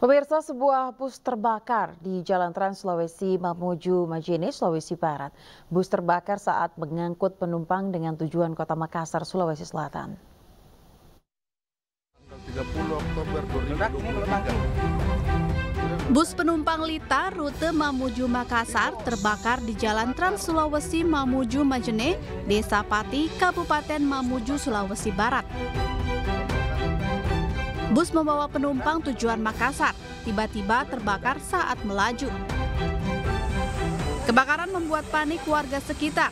Pemirsa sebuah bus terbakar di Jalan Trans Sulawesi Mamuju Majene, Sulawesi Barat. Bus terbakar saat mengangkut penumpang dengan tujuan kota Makassar, Sulawesi Selatan. 30 Oktober 2023. Bus penumpang Lita rute Mamuju Makassar terbakar di Jalan Trans Sulawesi Mamuju Majene, Desa Pati, Kabupaten Mamuju, Sulawesi Barat. Bus membawa penumpang tujuan Makassar tiba-tiba terbakar saat melaju. Kebakaran membuat panik warga sekitar.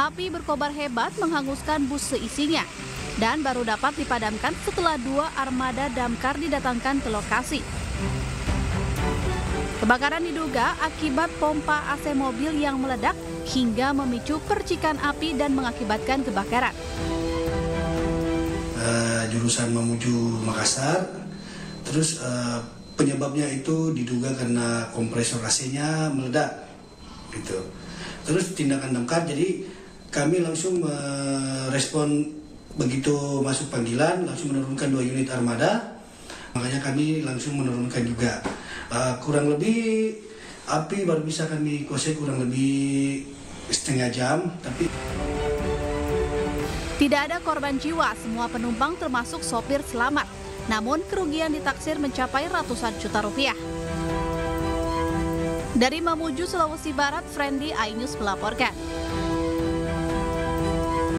Api berkobar hebat menghanguskan bus seisinya dan baru dapat dipadamkan setelah dua armada damkar didatangkan ke lokasi. Kebakaran diduga akibat pompa AC mobil yang meledak hingga memicu percikan api dan mengakibatkan kebakaran jurusan menuju Makassar. Terus uh, penyebabnya itu diduga karena kompresor AC-nya meledak, gitu. Terus tindakan damkar, jadi kami langsung merespon begitu masuk panggilan, langsung menurunkan dua unit armada. Makanya kami langsung menurunkan juga. Uh, kurang lebih api baru bisa kami kuasai kurang lebih setengah jam, tapi tidak ada korban jiwa, semua penumpang termasuk sopir selamat. Namun kerugian ditaksir mencapai ratusan juta rupiah. Dari Mamuju, Sulawesi Barat, Friendly iNews melaporkan.